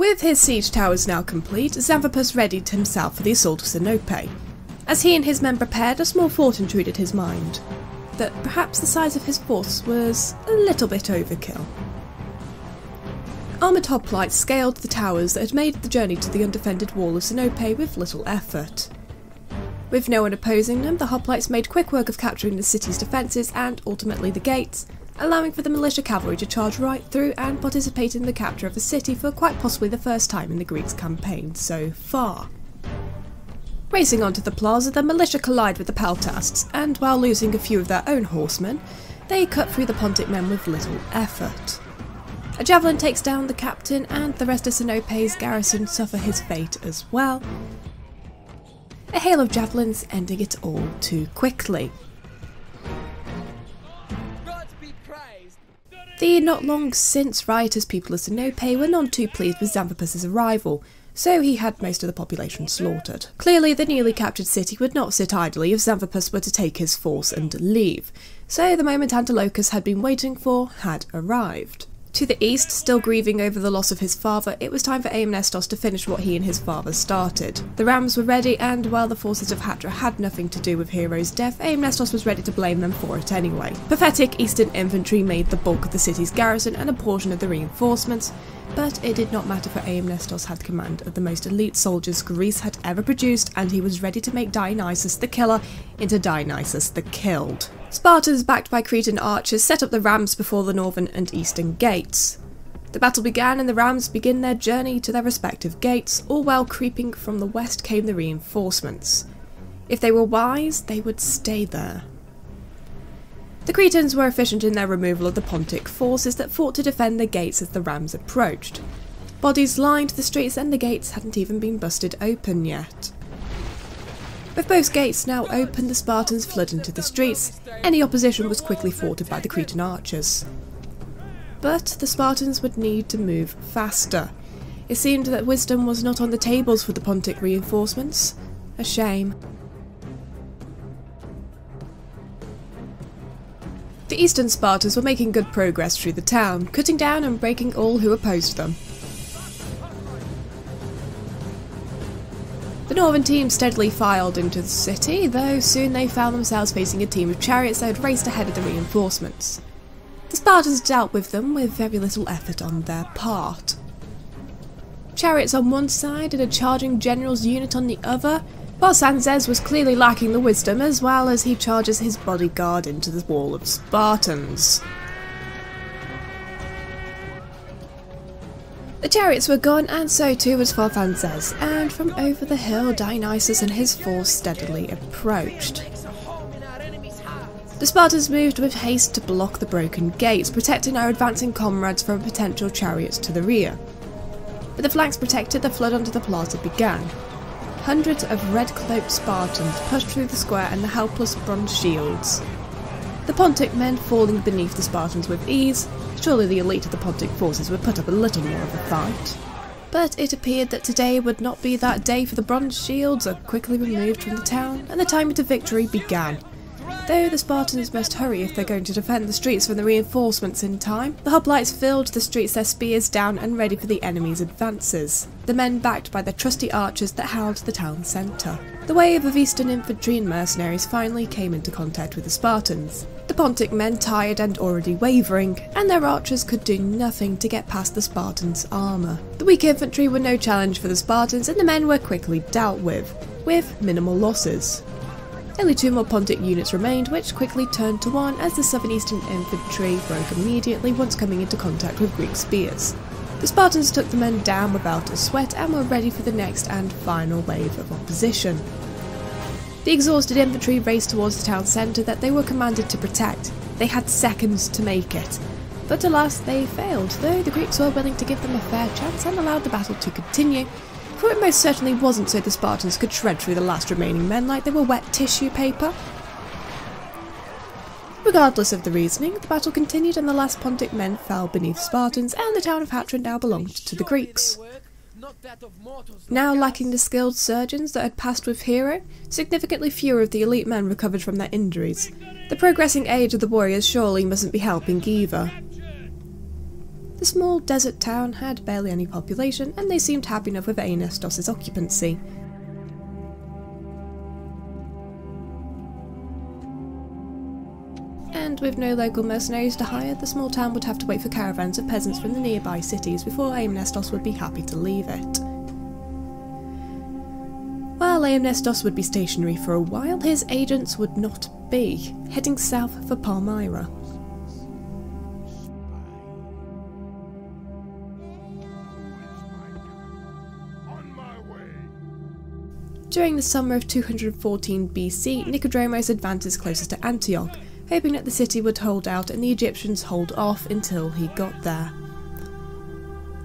With his siege towers now complete, Xanthippus readied himself for the assault of Sinope. As he and his men prepared, a small thought intruded his mind that perhaps the size of his force was a little bit overkill. Armoured hoplites scaled the towers that had made the journey to the undefended wall of Sinope with little effort. With no one opposing them, the hoplites made quick work of capturing the city's defences and ultimately the gates, allowing for the militia cavalry to charge right through and participate in the capture of the city for quite possibly the first time in the Greeks' campaign so far. Racing onto the plaza, the militia collide with the Peltasts, and while losing a few of their own horsemen, they cut through the Pontic men with little effort. A javelin takes down the captain, and the rest of Sinope's garrison suffer his fate as well. A hail of javelins ending it all too quickly. The not long since riotous people of Sinope were none too pleased with Xanthippus' arrival, so he had most of the population slaughtered. Clearly, the newly captured city would not sit idly if Xanthippus were to take his force and leave, so the moment Antilochus had been waiting for had arrived. To the east, still grieving over the loss of his father, it was time for Aeimnestos to finish what he and his father started. The rams were ready, and while the forces of Hatra had nothing to do with Hero's death, Aeimnestos was ready to blame them for it anyway. Pathetic eastern infantry made the bulk of the city's garrison and a portion of the reinforcements, but it did not matter for Aeimnestos had command of the most elite soldiers Greece had ever produced, and he was ready to make Dionysus the killer into Dionysus the killed. Spartans, backed by Cretan archers, set up the rams before the northern and eastern gates. The battle began and the rams begin their journey to their respective gates, all while creeping from the west came the reinforcements. If they were wise, they would stay there. The Cretans were efficient in their removal of the Pontic forces that fought to defend the gates as the rams approached. Bodies lined the streets and the gates hadn't even been busted open yet. With both gates now open, the Spartans flooded into the streets. Any opposition was quickly thwarted by the Cretan archers. But the Spartans would need to move faster. It seemed that wisdom was not on the tables for the Pontic reinforcements. A shame. The eastern Spartans were making good progress through the town, cutting down and breaking all who opposed them. The northern team steadily filed into the city, though soon they found themselves facing a team of chariots that had raced ahead of the reinforcements. The Spartans dealt with them with very little effort on their part. Chariots on one side and a charging general's unit on the other Sanzes was clearly lacking the wisdom as well as he charges his bodyguard into the wall of Spartans. The chariots were gone and so too was Pharthanzes, and from over the hill Dionysus and his force steadily approached. The Spartans moved with haste to block the broken gates, protecting our advancing comrades from potential chariots to the rear. With the flanks protected, the flood onto the plaza began, Hundreds of red-cloaked Spartans pushed through the square and the helpless bronze shields. The Pontic men falling beneath the Spartans with ease, surely the elite of the Pontic forces would put up a little more of a fight. But it appeared that today would not be that day for the bronze shields are quickly removed from the town and the time to victory began. Though the Spartans must hurry if they're going to defend the streets from the reinforcements in time, the hoplites filled the streets their spears down and ready for the enemy's advances, the men backed by the trusty archers that held the town centre. The wave of eastern infantry and mercenaries finally came into contact with the Spartans. The Pontic men tired and already wavering, and their archers could do nothing to get past the Spartans' armour. The weak infantry were no challenge for the Spartans and the men were quickly dealt with, with minimal losses. Only two more Pontic units remained, which quickly turned to one as the Southern Eastern Infantry broke immediately once coming into contact with Greek spears. The Spartans took the men down without a sweat and were ready for the next and final wave of opposition. The exhausted infantry raced towards the town centre that they were commanded to protect. They had seconds to make it. But alas, they failed, though the Greeks were willing to give them a fair chance and allowed the battle to continue, for it most certainly wasn't so the Spartans could shred through the last remaining men like they were wet tissue paper. Regardless of the reasoning, the battle continued and the last Pontic men fell beneath Spartans and the town of Hatra now belonged to the Greeks. Now lacking the skilled surgeons that had passed with Hero, significantly fewer of the elite men recovered from their injuries. The progressing age of the warriors surely mustn't be helping either. The small desert town had barely any population and they seemed happy enough with Aeimnestos' occupancy. And with no local mercenaries to hire, the small town would have to wait for caravans of peasants from the nearby cities before Aeimnestos would be happy to leave it. While Aeimnestos would be stationary for a while, his agents would not be, heading south for Palmyra. During the summer of 214 BC, Nicodromos advances closer to Antioch, hoping that the city would hold out and the Egyptians hold off until he got there.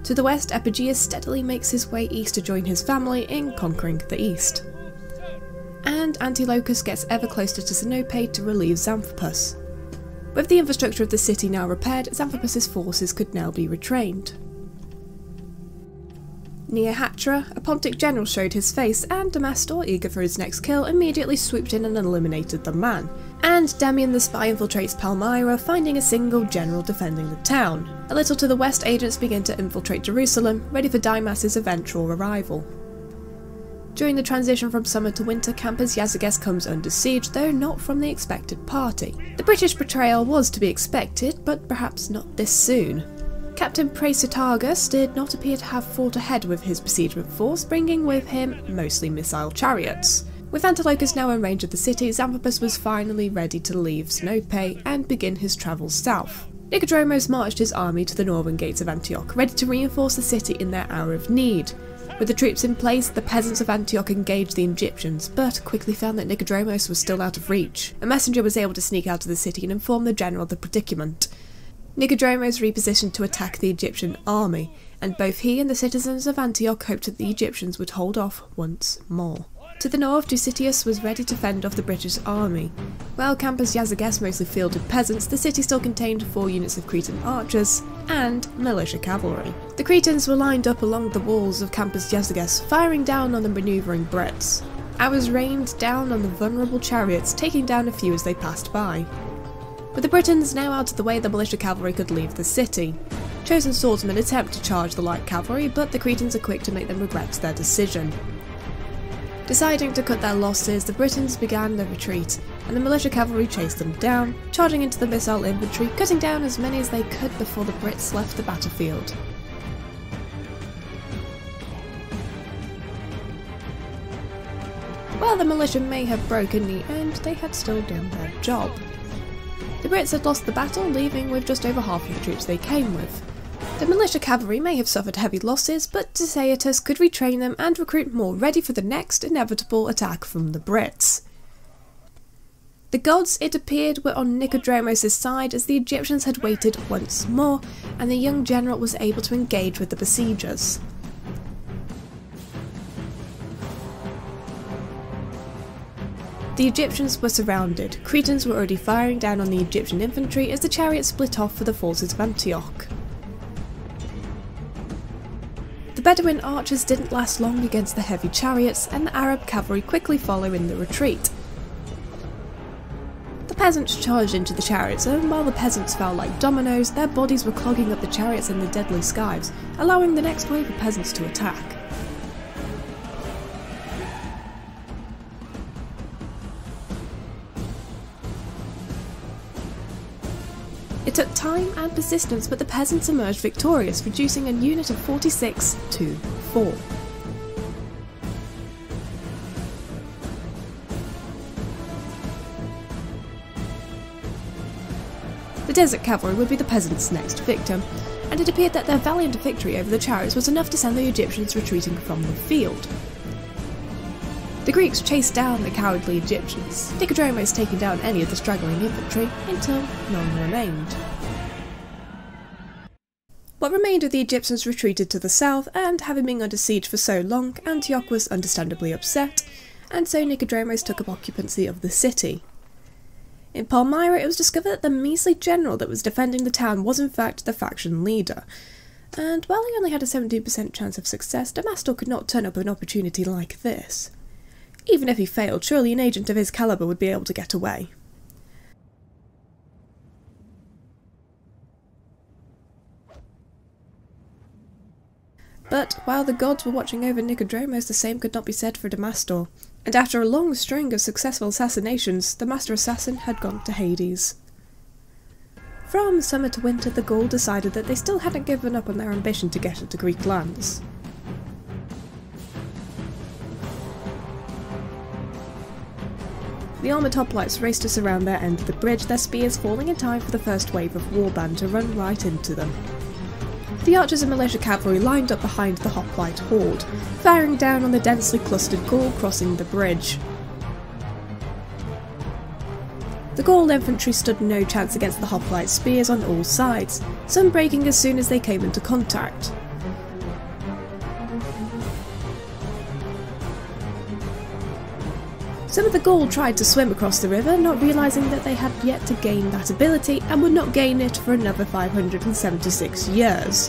To the west, Epigeus steadily makes his way east to join his family in conquering the east. And Antilochus gets ever closer to Sinope to relieve Xanthippus. With the infrastructure of the city now repaired, Xanthippus's forces could now be retrained. Near Hatra, a Pontic general showed his face, and Damastor, eager for his next kill, immediately swooped in and eliminated the man. And Damian the spy infiltrates Palmyra, finding a single general defending the town. A little to the west, agents begin to infiltrate Jerusalem, ready for Dimas' eventual arrival. During the transition from summer to winter, Campus Jazyges comes under siege, though not from the expected party. The British betrayal was to be expected, but perhaps not this soon. Captain Prasutagus did not appear to have fought ahead with his besiegement force, bringing with him mostly missile chariots. With Antilochus now in range of the city, Xanthippus was finally ready to leave Sinope and begin his travels south. Nicodromos marched his army to the northern gates of Antioch, ready to reinforce the city in their hour of need. With the troops in place, the peasants of Antioch engaged the Egyptians, but quickly found that Nicodromos was still out of reach. A messenger was able to sneak out of the city and inform the general of the predicament. Nicodromos repositioned to attack the Egyptian army, and both he and the citizens of Antioch hoped that the Egyptians would hold off once more. To the north, Dusitius was ready to fend off the British army. While Campus Jazyges mostly fielded peasants, the city still contained four units of Cretan archers and militia cavalry. The Cretans were lined up along the walls of Campus Jazyges, firing down on the manoeuvring Brits. Arrows rained down on the vulnerable chariots, taking down a few as they passed by. With the Britons now out of the way, the militia cavalry could leave the city. Chosen swordsmen attempt to charge the light cavalry, but the Cretans are quick to make them regret their decision. Deciding to cut their losses, the Britons began their retreat, and the militia cavalry chased them down, charging into the missile infantry, cutting down as many as they could before the Brits left the battlefield. While the militia may have broken the end, they had still done their job. The Brits had lost the battle, leaving with just over half of the troops they came with. The militia cavalry may have suffered heavy losses, but Dicæotus could retrain them and recruit more ready for the next inevitable attack from the Brits. The gods, it appeared, were on Nicodromos' side as the Egyptians had waited once more, and the young general was able to engage with the besiegers. The Egyptians were surrounded. Cretans were already firing down on the Egyptian infantry as the chariots split off for the forces of Antioch. The Bedouin archers didn't last long against the heavy chariots, and the Arab cavalry quickly follow in the retreat. The peasants charged into the chariots, and while the peasants fell like dominoes, their bodies were clogging up the chariots and the deadly skives, allowing the next wave of peasants to attack. It took time and persistence, but the peasants emerged victorious, reducing a unit of 46 to 4. The Desert Cavalry would be the peasants' next victim, and it appeared that their valiant victory over the chariots was enough to send the Egyptians retreating from the field. The Greeks chased down the cowardly Egyptians, Nicodromos taking down any of the struggling infantry until none remained. What remained of the Egyptians retreated to the south, and having been under siege for so long, Antioch was understandably upset, and so Nicodromos took up occupancy of the city. In Palmyra, it was discovered that the measly general that was defending the town was in fact the faction leader, and while he only had a 17% chance of success, Damastor could not turn up an opportunity like this. Even if he failed, surely an agent of his caliber would be able to get away. But while the gods were watching over Nicodromos, the same could not be said for Damastor, and after a long string of successful assassinations, the Master Assassin had gone to Hades. From summer to winter, the Gaul decided that they still hadn't given up on their ambition to get into Greek lands. The armoured hoplites raced to surround their end of the bridge, their spears falling in time for the first wave of warband to run right into them. The archers and militia cavalry lined up behind the hoplite horde, firing down on the densely clustered Gaul crossing the bridge. The Gaul infantry stood no chance against the hoplite spears on all sides, some breaking as soon as they came into contact. Some of the Gaul tried to swim across the river, not realising that they had yet to gain that ability and would not gain it for another 576 years.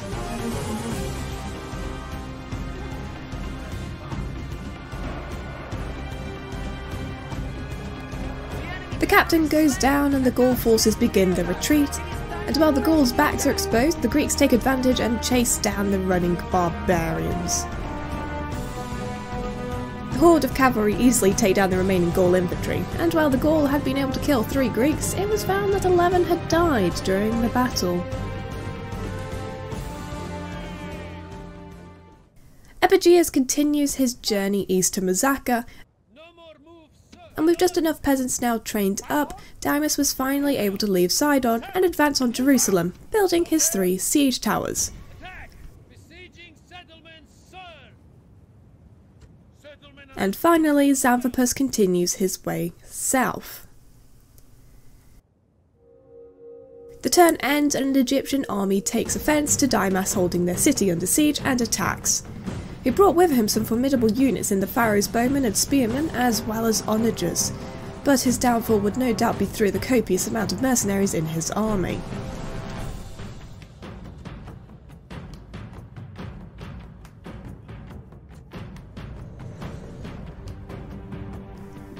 The captain goes down and the Gaul forces begin the retreat, and while the Gauls' backs are exposed, the Greeks take advantage and chase down the running barbarians. The horde of cavalry easily take down the remaining Gaul infantry, and while the Gaul had been able to kill three Greeks, it was found that 11 had died during the battle. Epigeus continues his journey east to Mazaka, and with just enough peasants now trained up, Damis was finally able to leave Sidon and advance on Jerusalem, building his three siege towers. And finally, Xanthippus continues his way south. The turn ends and an Egyptian army takes offence to Dimas holding their city under siege and attacks. He brought with him some formidable units in the Pharaoh's bowmen and spearmen as well as onagers, but his downfall would no doubt be through the copious amount of mercenaries in his army.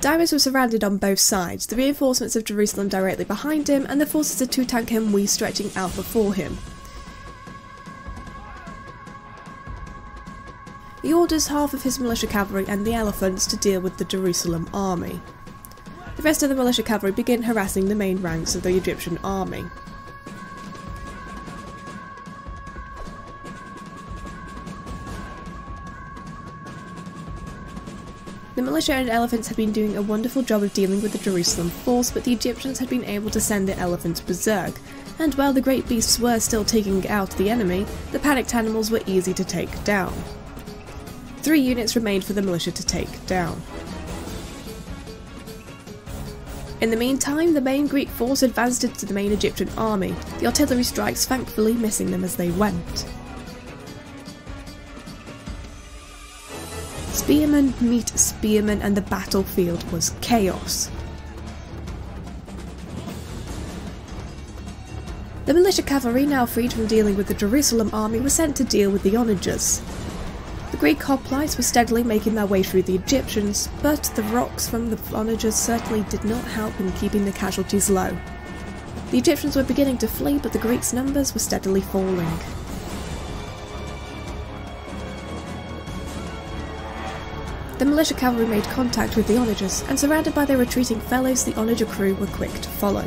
Darius was surrounded on both sides, the reinforcements of Jerusalem directly behind him and the forces of Tutankhamun stretching out before him. He orders half of his militia cavalry and the elephants to deal with the Jerusalem army. The rest of the militia cavalry begin harassing the main ranks of the Egyptian army. The militia and elephants had been doing a wonderful job of dealing with the Jerusalem force, but the Egyptians had been able to send the elephants berserk, and while the great beasts were still taking out the enemy, the panicked animals were easy to take down. Three units remained for the militia to take down. In the meantime, the main Greek force advanced into the main Egyptian army, the artillery strikes thankfully missing them as they went. Spearmen meet spearmen and the battlefield was chaos. The militia cavalry, now freed from dealing with the Jerusalem army, were sent to deal with the onagers. The Greek hoplites were steadily making their way through the Egyptians, but the rocks from the onagers certainly did not help in keeping the casualties low. The Egyptians were beginning to flee, but the Greeks' numbers were steadily falling. The militia cavalry made contact with the onagers, and surrounded by their retreating fellows, the onager crew were quick to follow.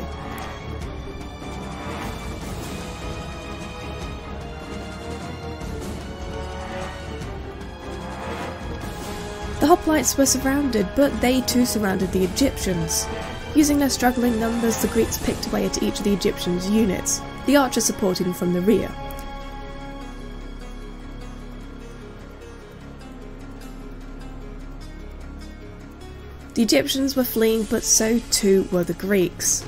The hoplites were surrounded, but they too surrounded the Egyptians. Using their struggling numbers, the Greeks picked away at each of the Egyptians' units, the archers supporting from the rear. The Egyptians were fleeing, but so too were the Greeks.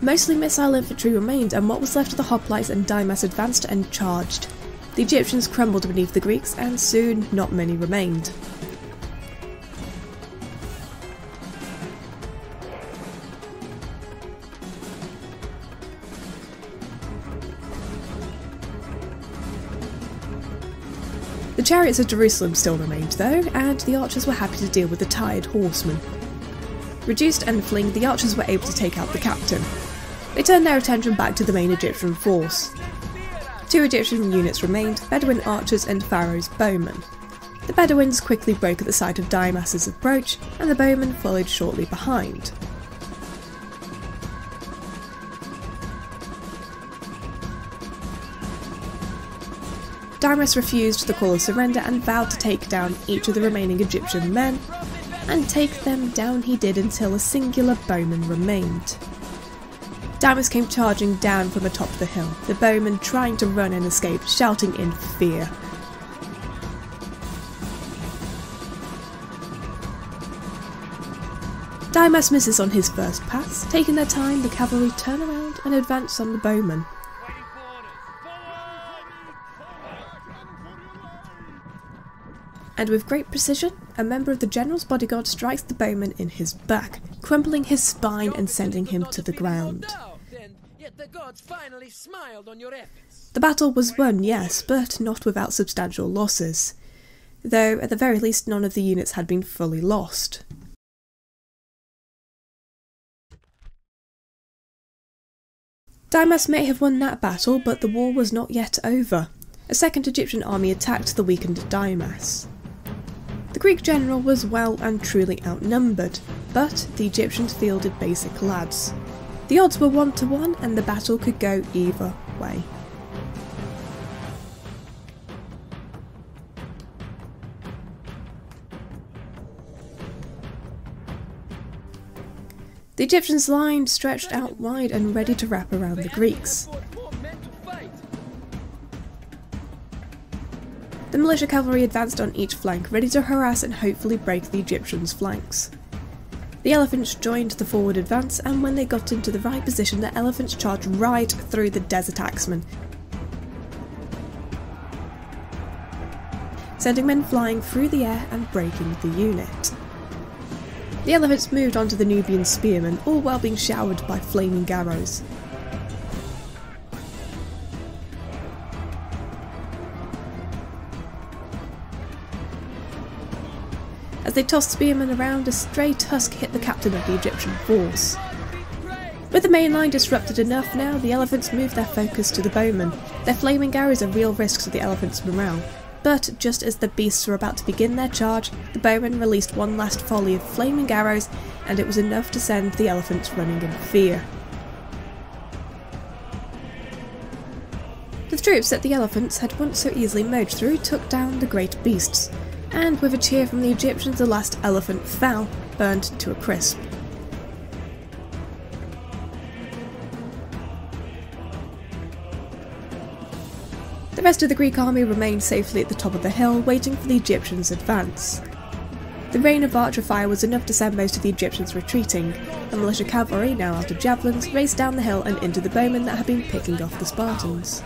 Mostly missile infantry remained, and what was left of the hoplites and Dimas advanced and charged. The Egyptians crumbled beneath the Greeks, and soon not many remained. The chariots of Jerusalem still remained though, and the archers were happy to deal with the tired horsemen. Reduced and fleeing, the archers were able to take out the captain. They turned their attention back to the main Egyptian force. Two Egyptian units remained, Bedouin archers and Pharaoh's bowmen. The Bedouins quickly broke at the sight of Dimas's approach, and the bowmen followed shortly behind. Dimas refused the call of surrender and vowed to take down each of the remaining Egyptian men, and take them down he did until a singular bowman remained. Dimas came charging down from atop the hill, the bowman trying to run and escape, shouting in fear. Dimas misses on his first pass. Taking their time, the cavalry turn around and advance on the bowman. And with great precision, a member of the general's bodyguard strikes the bowman in his back, crumpling his spine and sending him to the ground. The battle was won, yes, but not without substantial losses, though at the very least none of the units had been fully lost. Dimas may have won that battle, but the war was not yet over. A second Egyptian army attacked the weakened Dimas. Greek general was well and truly outnumbered, but the Egyptians fielded basic lads. The odds were one to one and the battle could go either way. The Egyptians' line stretched out wide and ready to wrap around the Greeks. The militia cavalry advanced on each flank, ready to harass and hopefully break the Egyptians' flanks. The elephants joined the forward advance, and when they got into the right position, the elephants charged right through the desert axemen, sending men flying through the air and breaking the unit. The elephants moved onto the Nubian spearmen, all while being showered by flaming arrows. They tossed spearmen around, a stray tusk hit the captain of the Egyptian force. With the main line disrupted enough now, the elephants moved their focus to the bowmen. Their flaming arrows are real risks to the elephants' morale. But just as the beasts were about to begin their charge, the bowmen released one last volley of flaming arrows, and it was enough to send the elephants running in fear. The troops that the elephants had once so easily merged through took down the great beasts, and with a cheer from the Egyptians the last elephant fell, burned to a crisp. The rest of the Greek army remained safely at the top of the hill, waiting for the Egyptians' advance. The rain of archer fire was enough to send most of the Egyptians retreating. The militia cavalry, now out of javelins, raced down the hill and into the bowmen that had been picking off the Spartans.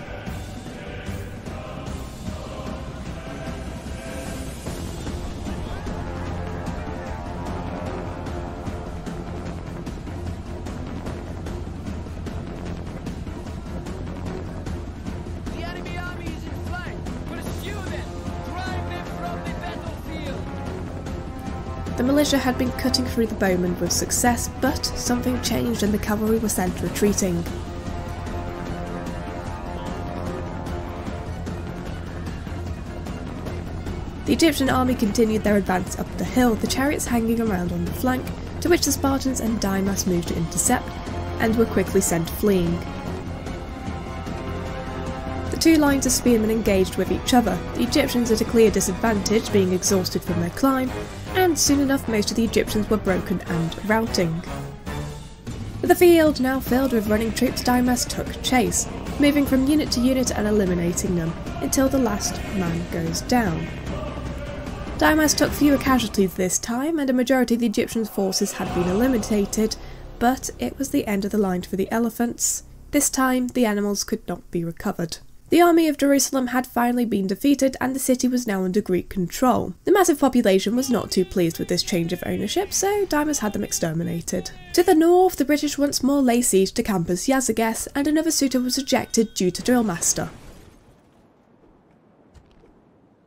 The militia had been cutting through the bowmen with success, but something changed and the cavalry were sent retreating. The Egyptian army continued their advance up the hill, the chariots hanging around on the flank, to which the Spartans and Dimas moved to intercept, and were quickly sent fleeing. The two lines of spearmen engaged with each other, the Egyptians at a clear disadvantage, being exhausted from their climb, soon enough most of the Egyptians were broken and routing. With the field now filled with running troops, Dimas took chase, moving from unit to unit and eliminating them, until the last man goes down. Dimas took fewer casualties this time, and a majority of the Egyptian forces had been eliminated, but it was the end of the line for the elephants. This time, the animals could not be recovered. The army of Jerusalem had finally been defeated and the city was now under Greek control. The massive population was not too pleased with this change of ownership, so Dimas had them exterminated. To the north, the British once more lay siege to Campus Jazyges and another suitor was rejected due to Drillmaster.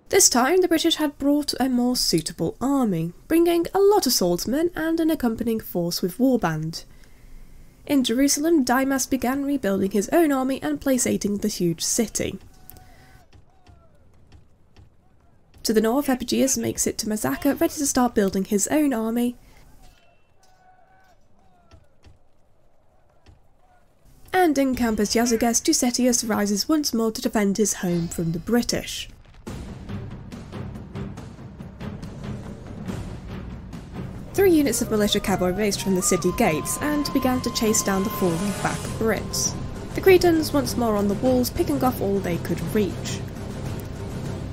This time, the British had brought a more suitable army, bringing a lot of swordsmen and an accompanying force with warband. In Jerusalem, Dimas began rebuilding his own army and placating the huge city. To the north, Epigeus makes it to Mazaka, ready to start building his own army. And in Campus Jazyges, Dusetius rises once more to defend his home from the British. Three units of militia cavalry raced from the city gates and began to chase down the falling back Brits. The Cretans once more on the walls, picking off all they could reach.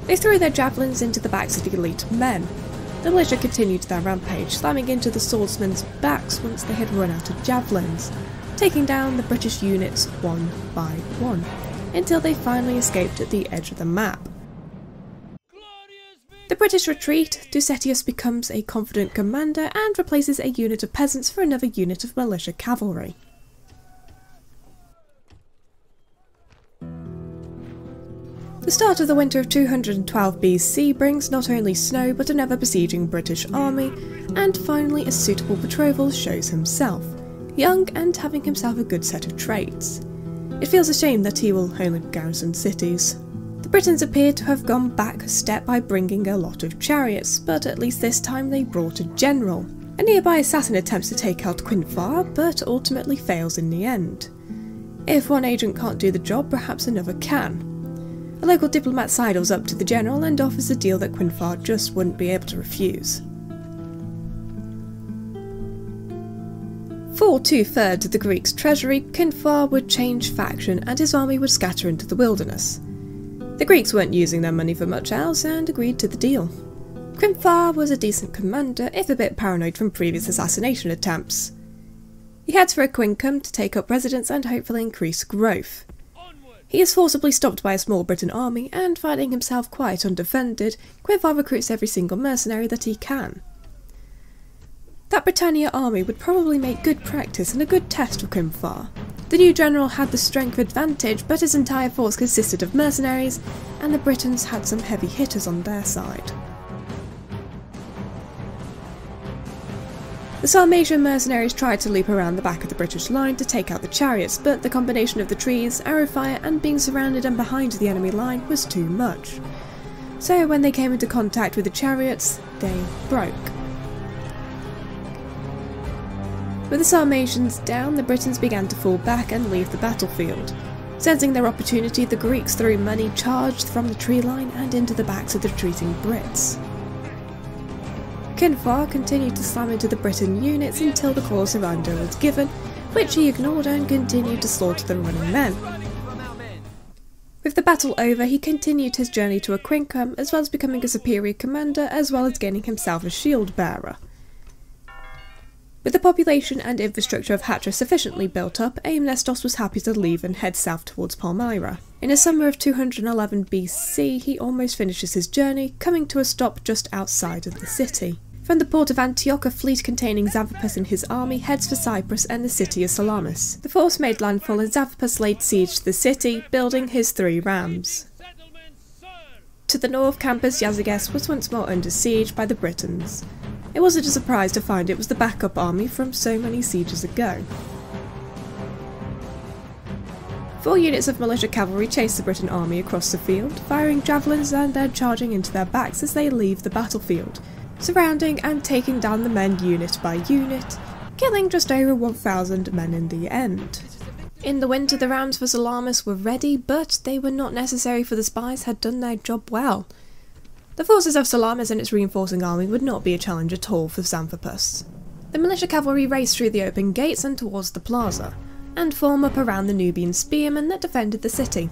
They threw their javelins into the backs of the elite men. The militia continued their rampage, slamming into the swordsmen's backs once they had run out of javelins, taking down the British units one by one, until they finally escaped at the edge of the map. British retreat, Dusetius becomes a confident commander and replaces a unit of peasants for another unit of militia cavalry. The start of the winter of 212 BC brings not only snow but another besieging British army, and finally a suitable betrothal shows himself, young and having himself a good set of traits. It feels a shame that he will only garrison cities. Britons appear to have gone back a step by bringing a lot of chariots, but at least this time they brought a general. A nearby assassin attempts to take out Quinfar, but ultimately fails in the end. If one agent can't do the job, perhaps another can. A local diplomat sidles up to the general and offers a deal that Quinfar just wouldn't be able to refuse. For two thirds of the Greeks' treasury, Quinfar would change faction and his army would scatter into the wilderness. The Greeks weren't using their money for much else and agreed to the deal. Quinfar was a decent commander, if a bit paranoid from previous assassination attempts. He heads for Aquincum to take up residence and hopefully increase growth. He is forcibly stopped by a small Briton army, and finding himself quite undefended, Quinfar recruits every single mercenary that he can. That Britannia army would probably make good practice and a good test for Quinfar. The new general had the strength advantage, but his entire force consisted of mercenaries, and the Britons had some heavy hitters on their side. The Sarmatian mercenaries tried to loop around the back of the British line to take out the chariots, but the combination of the trees, arrow fire, and being surrounded and behind the enemy line was too much. So when they came into contact with the chariots, they broke. With the Sarmatians down, the Britons began to fall back and leave the battlefield. Sensing their opportunity, the Greeks threw money charged from the tree line and into the backs of the retreating Brits. Quinfar continued to slam into the Briton units until the call surrender was given, which he ignored and continued to slaughter the running men. With the battle over, he continued his journey to Aquincum, as well as becoming a superior commander, as well as gaining himself a shield bearer. With the population and infrastructure of Hatra sufficiently built up, Aeimnestos was happy to leave and head south towards Palmyra. In the summer of 211 BC, he almost finishes his journey, coming to a stop just outside of the city. From the port of Antioch, a fleet containing Xanthippus and his army heads for Cyprus and the city of Salamis. The force made landfall and Xanthippus laid siege to the city, building his three rams. To the north, Campus Jazyges was once more under siege by the Britons. It wasn't a surprise to find it was the backup army from so many sieges ago. Four units of militia cavalry chase the Briton army across the field, firing javelins and then charging into their backs as they leave the battlefield, surrounding and taking down the men unit by unit, killing just over 1,000 men in the end. In the winter, the rams for Salamis were ready, but they were not necessary for the spies had done their job well. The forces of Salamis and its reinforcing army would not be a challenge at all for Xanthippus. The militia cavalry raced through the open gates and towards the plaza, and form up around the Nubian spearmen that defended the city.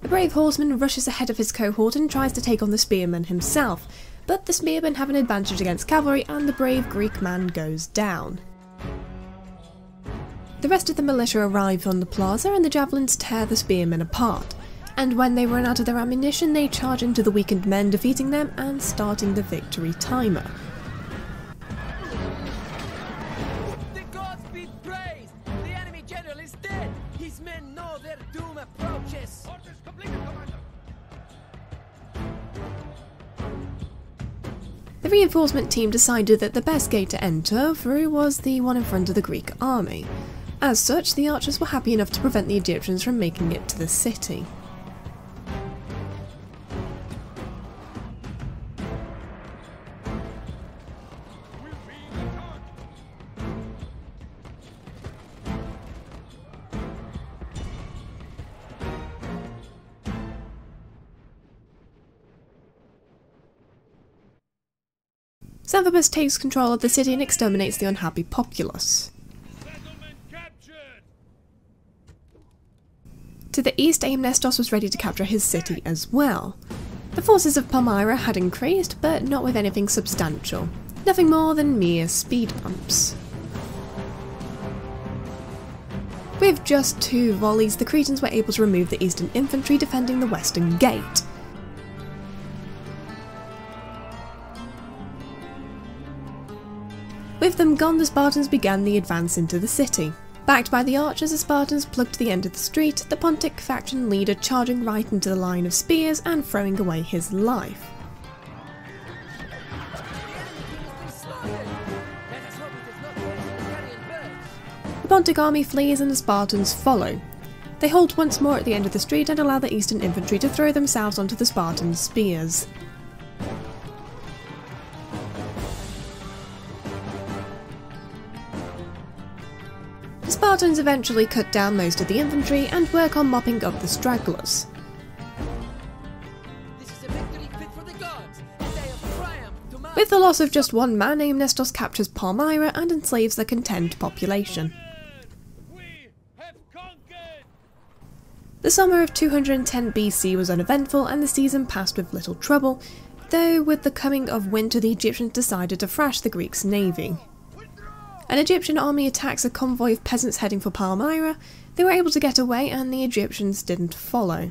The brave horseman rushes ahead of his cohort and tries to take on the spearmen himself, but the spearmen have an advantage against cavalry and the brave Greek man goes down. The rest of the militia arrive on the plaza and the javelins tear the spearmen apart, and when they run out of their ammunition, they charge into the weakened men, defeating them and starting the victory timer. The gods be praised! The enemy general is dead! His men know their doom approaches! Orders completed, Commander! The reinforcement team decided that the best gate to enter through was the one in front of the Greek army. As such, the archers were happy enough to prevent the Egyptians from making it to the city. Xanthippus takes control of the city and exterminates the unhappy populace. To the east, Aeimnestos was ready to capture his city as well. The forces of Palmyra had increased, but not with anything substantial. Nothing more than mere speed bumps. With just two volleys, the Cretans were able to remove the eastern infantry defending the western gate. With them gone, the Spartans began the advance into the city. Backed by the archers, the Spartans plugged the end of the street, the Pontic faction leader charging right into the line of spears and throwing away his life. The Pontic army flees and the Spartans follow. They halt once more at the end of the street and allow the eastern infantry to throw themselves onto the Spartans' spears. Spartans eventually cut down most of the infantry and work on mopping up the stragglers. With the loss of just one man, Aeimnestos captures Palmyra and enslaves the content population. The summer of 210 BC was uneventful and the season passed with little trouble, though with the coming of winter the Egyptians decided to thrash the Greeks' navy. An Egyptian army attacks a convoy of peasants heading for Palmyra. They were able to get away and the Egyptians didn't follow.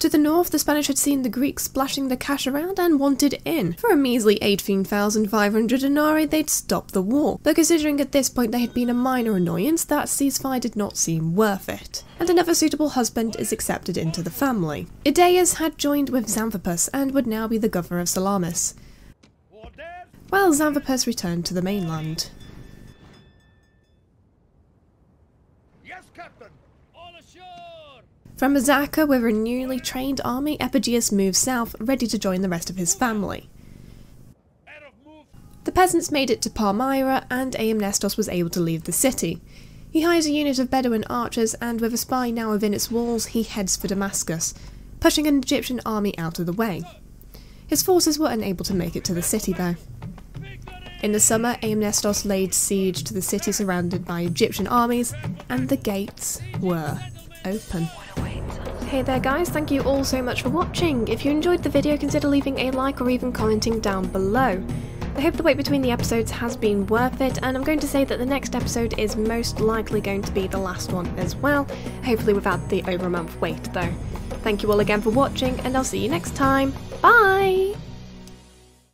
To the north, the Spanish had seen the Greeks splashing the cash around and wanted in. For a measly 18,500 denarii, they'd stop the war. But considering at this point they had been a minor annoyance, that ceasefire did not seem worth it. And another suitable husband is accepted into the family. Idaeus had joined with Xanthippus and would now be the governor of Salamis. While Xanthippus returned to the mainland. From Mazaka, with a newly trained army, Epigeus moves south, ready to join the rest of his family. The peasants made it to Palmyra, and Aeimnestos was able to leave the city. He hires a unit of Bedouin archers, and with a spy now within its walls, he heads for Damascus, pushing an Egyptian army out of the way. His forces were unable to make it to the city, though. In the summer, Aeimnestos laid siege to the city surrounded by Egyptian armies, and the gates were open. Hey there guys, thank you all so much for watching. If you enjoyed the video, consider leaving a like or even commenting down below. I hope the wait between the episodes has been worth it, and I'm going to say that the next episode is most likely going to be the last one as well, hopefully without the over a month wait though. Thank you all again for watching, and I'll see you next time. Bye!